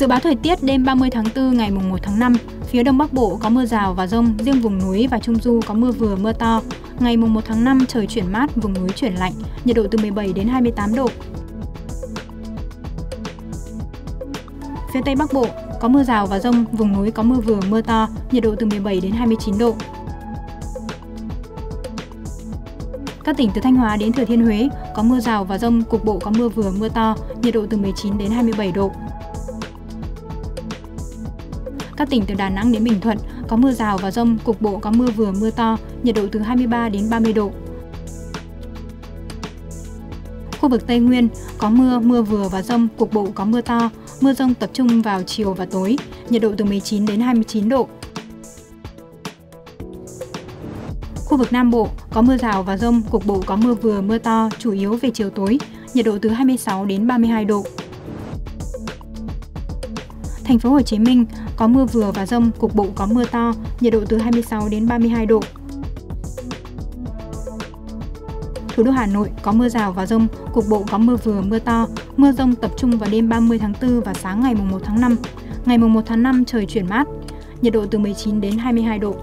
Dự báo thời tiết đêm 30 tháng 4 ngày mùng 1 tháng 5, phía Đông Bắc Bộ có mưa rào và rông, riêng vùng núi và Trung Du có mưa vừa mưa to. Ngày mùng 1 tháng 5 trời chuyển mát, vùng núi chuyển lạnh, nhiệt độ từ 17 đến 28 độ. Phía Tây Bắc Bộ có mưa rào và rông, vùng núi có mưa vừa mưa to, nhiệt độ từ 17 đến 29 độ. Các tỉnh từ Thanh Hóa đến Thừa Thiên Huế có mưa rào và rông, cục bộ có mưa vừa mưa to, nhiệt độ từ 19 đến 27 độ. Các tỉnh từ Đà Nẵng đến Bình Thuận có mưa rào và rông, cục bộ có mưa vừa mưa to, nhiệt độ từ 23 đến 30 độ. Khu vực Tây Nguyên có mưa, mưa vừa và rông, cục bộ có mưa to, mưa rông tập trung vào chiều và tối, nhiệt độ từ 19 đến 29 độ. Khu vực Nam Bộ có mưa rào và rông, cục bộ có mưa vừa mưa to, chủ yếu về chiều tối, nhiệt độ từ 26 đến 32 độ. Thành phố Hồ Chí Minh có mưa vừa và rông, cục bộ có mưa to, nhiệt độ từ 26 đến 32 độ. Thủ đô Hà Nội có mưa rào và rông, cục bộ có mưa vừa mưa to, mưa rông tập trung vào đêm 30 tháng 4 và sáng ngày 1 tháng 5. Ngày 1 tháng 5 trời chuyển mát, nhiệt độ từ 19 đến 22 độ.